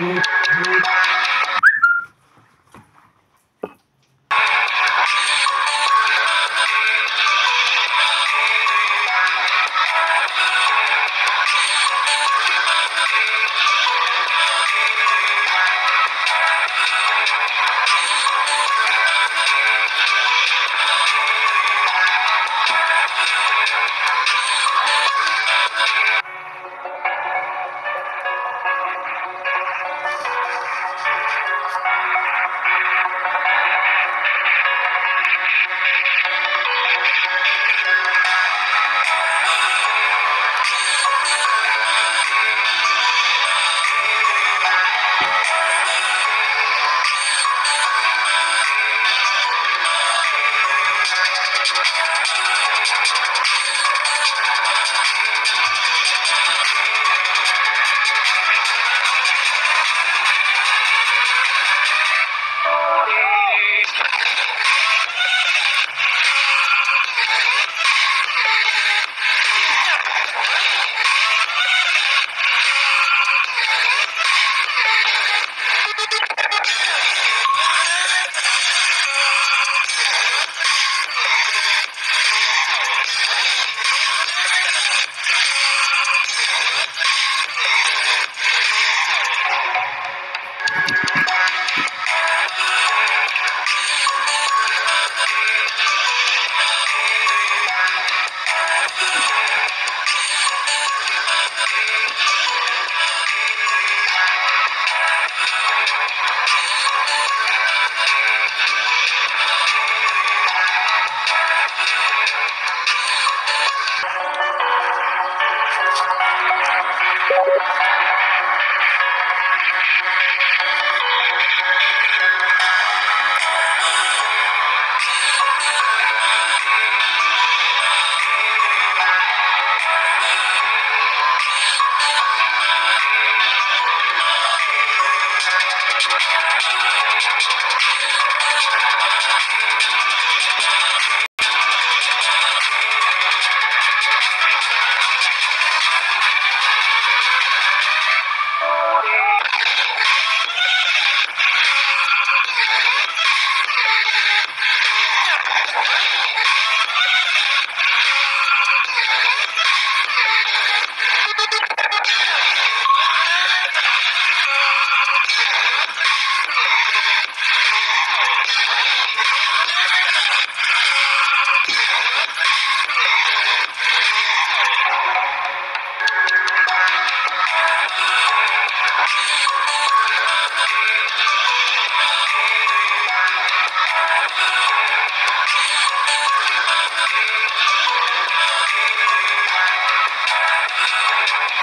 Muito. You Yeah. Thank you.